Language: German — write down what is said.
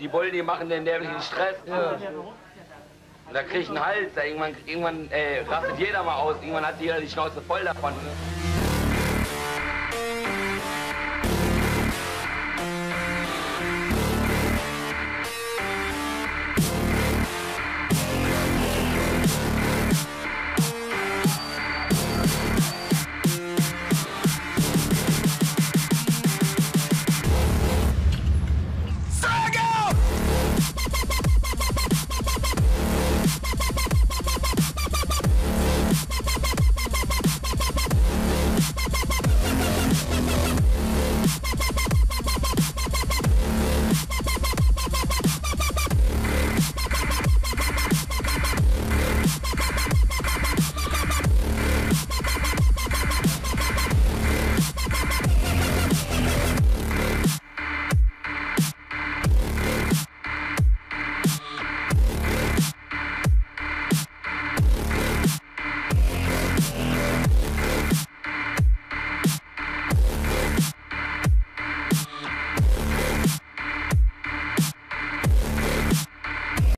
die Bullen, die machen den nervlichen Stress. Ja. Und da krieg ich einen Hals, da irgendwann, irgendwann äh, rastet jeder mal aus, irgendwann hat jeder die Schnauze voll davon. Ne?